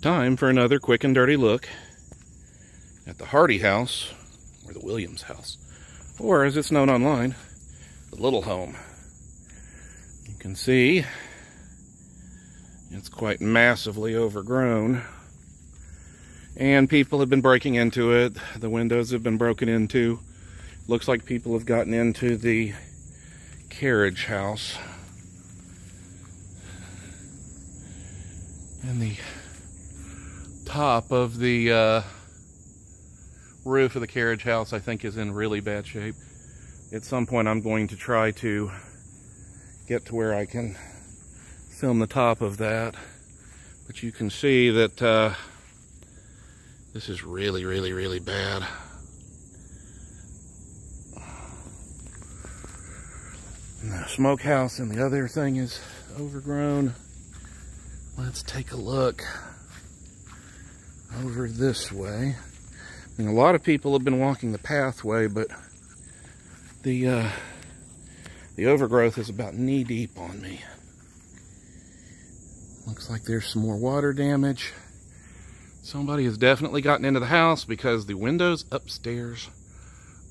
Time for another quick and dirty look at the Hardy house, or the Williams house, or as it's known online, the Littleholme. You can see it's quite massively overgrown. And people have been breaking into it. The windows have been broken into. Looks like people have gotten into the carriage house. And the top of the uh, roof of the carriage house, I think, is in really bad shape. At some point, I'm going to try to get to where I can film the top of that. But you can see that uh, this is really, really, really bad. And the smokehouse and the other thing is overgrown. Let's take a look over this way. I mean, a lot of people have been walking the pathway, but the uh, the overgrowth is about knee deep on me. Looks like there's some more water damage. Somebody has definitely gotten into the house because the windows upstairs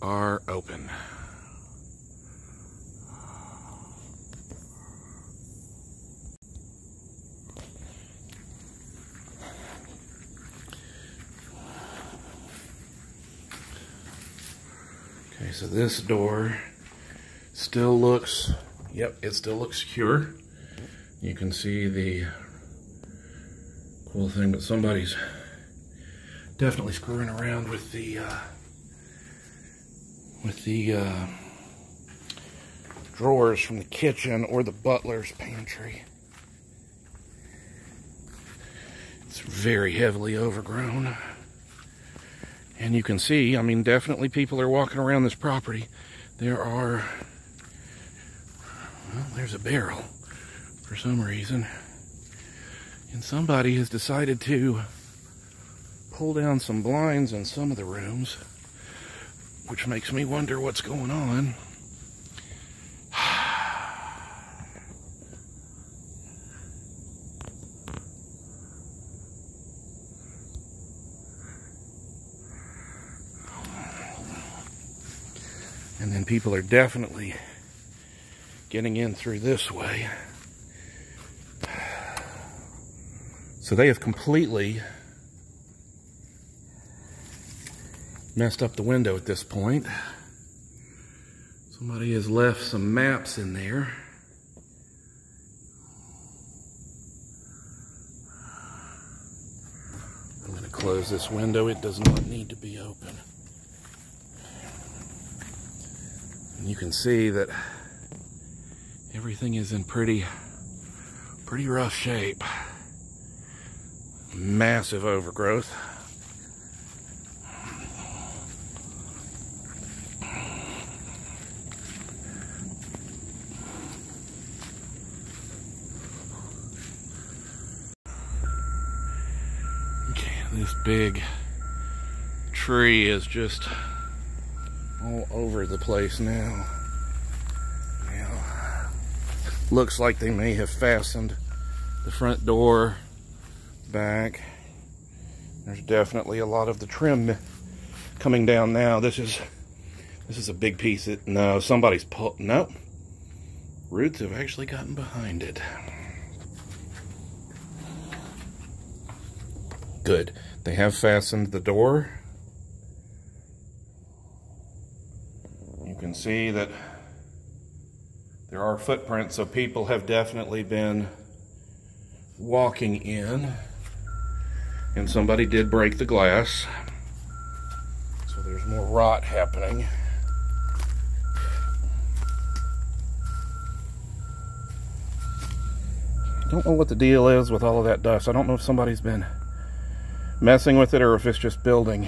are open. Okay, so this door still looks, yep, it still looks secure. You can see the cool thing, but somebody's definitely screwing around with the, uh, with the, uh, drawers from the kitchen or the butler's pantry. It's very heavily overgrown. And you can see, I mean, definitely people are walking around this property. There are, well, there's a barrel for some reason. And somebody has decided to pull down some blinds in some of the rooms, which makes me wonder what's going on. And people are definitely getting in through this way. So they have completely messed up the window at this point. Somebody has left some maps in there. I'm going to close this window. It does not need to be open. And you can see that everything is in pretty, pretty rough shape. Massive overgrowth. Okay, this big tree is just all over the place now. Looks like they may have fastened the front door back. There's definitely a lot of the trim coming down now. This is this is a big piece that no somebody's pulled no roots have actually gotten behind it. Good. They have fastened the door. Can see that there are footprints, so people have definitely been walking in. And somebody did break the glass. So there's more rot happening. Don't know what the deal is with all of that dust. I don't know if somebody's been messing with it or if it's just building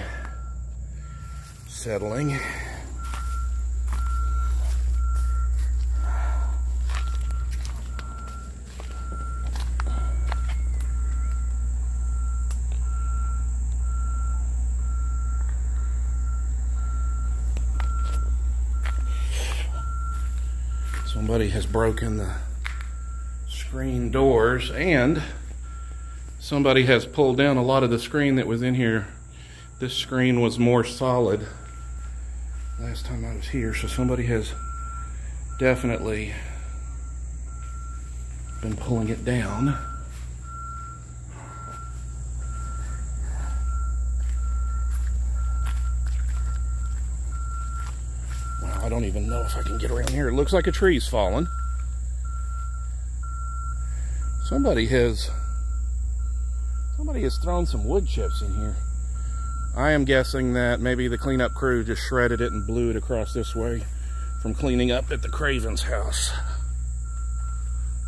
settling. Somebody has broken the screen doors and somebody has pulled down a lot of the screen that was in here. This screen was more solid last time I was here, so somebody has definitely been pulling it down. Don't even know if I can get around here. It looks like a tree's fallen. Somebody has somebody has thrown some wood chips in here. I am guessing that maybe the cleanup crew just shredded it and blew it across this way from cleaning up at the Craven's house.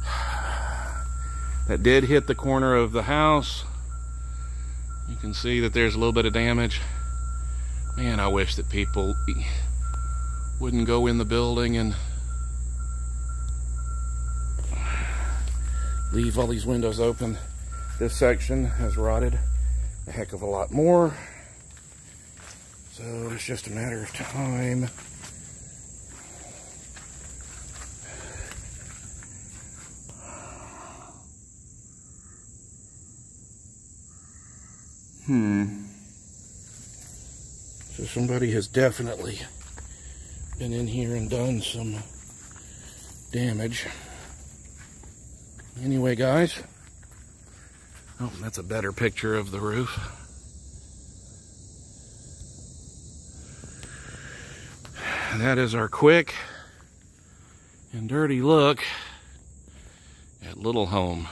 That did hit the corner of the house. You can see that there's a little bit of damage. Man, I wish that people wouldn't go in the building and leave all these windows open. This section has rotted a heck of a lot more. So it's just a matter of time. Hmm. So somebody has definitely been in here and done some damage. Anyway, guys. Oh, that's a better picture of the roof. That is our quick and dirty look at Littleholme.